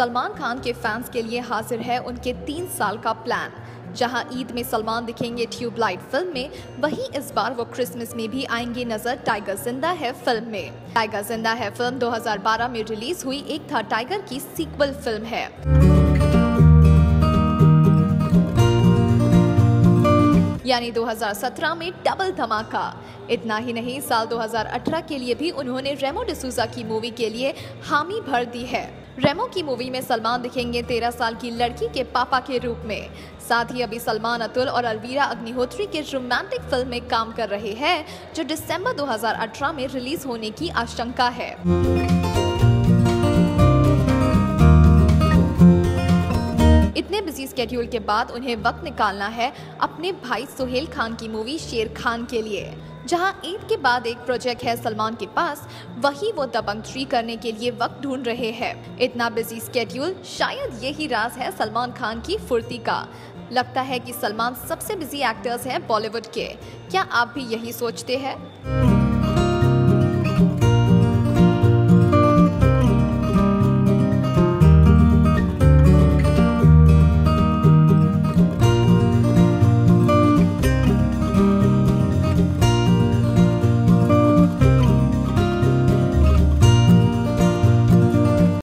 सलमान खान के फैंस के लिए हाजिर है उनके तीन साल का प्लान। जहाँ ईद में सलमान दिखेंगे ट्यूबलाइट फ़िल्म में, वहीं इस बार वो क्रिसमस में भी आएँगे नज़र। टाइगर ज़िंदा है फ़िल्म में। टाइगर ज़िंदा है फ़िल्म 2012 में रिलीज़ हुई। एक था टाइगर की सीक्वल फ़िल्म है। यानी 2017 में डबल धमाका। इतना ही नहीं, साल 2018 के लिए भी उन्होंने रेमो डिसूजा की मूवी के लिए हामी भर दी है। रेमो की मूवी में सलमान दिखेंगे तेरह साल की लड़की के पापा के रूप में। साथ ही अभी सलमान, अतुल और अलवीरा अग्निहोत्री के रोमांटिक फ़िल्म में काम कर रहे हैं, जो दिसंबर 2018 में रिलीज़ होने की आशंका है। इतने बिज़ी स्केड्यूल के बाद उन्हें वक्त निकालना है अपने भाई सुहेल खान की मूवी शेर खान के लिए। जहाँ ईद के बाद एक प्रोजेक्ट है सलमान के पास, वही वो दबंग थ्री करने के लिए वक्त ढूंढ रहे हैं। इतना बिज़ी स्केड्यूल शायद यही राज है सलमान खान की फुर्ती का। लगता है कि सलमान सबसे बिज़ी एक्टर्स हैं बॉलीवुड के। क्या आप भी यही सोचते हैं?